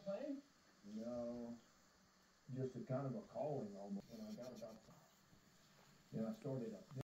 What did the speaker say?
playing? No, just a kind of a calling almost when I got about, you I started up